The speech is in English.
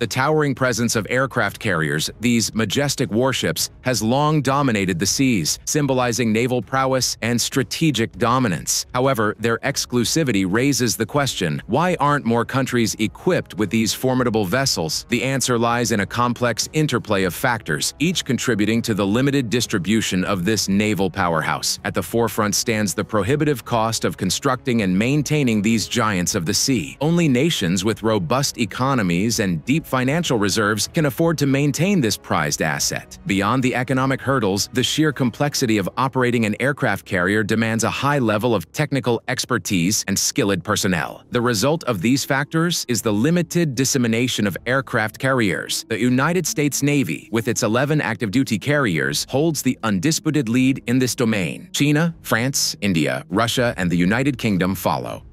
The towering presence of aircraft carriers, these majestic warships, has long dominated the seas, symbolizing naval prowess and strategic dominance. However, their exclusivity raises the question, why aren't more countries equipped with these formidable vessels? The answer lies in a complex interplay of factors, each contributing to the limited distribution of this naval powerhouse. At the forefront stands the prohibitive cost of constructing and maintaining these giants of the sea. Only nations with robust economies and deep financial reserves can afford to maintain this prized asset. Beyond the economic hurdles, the sheer complexity of operating an aircraft carrier demands a high level of technical expertise and skilled personnel. The result of these factors is the limited dissemination of aircraft carriers. The United States Navy, with its 11 active-duty carriers, holds the undisputed lead in this domain. China, France, India, Russia, and the United Kingdom follow.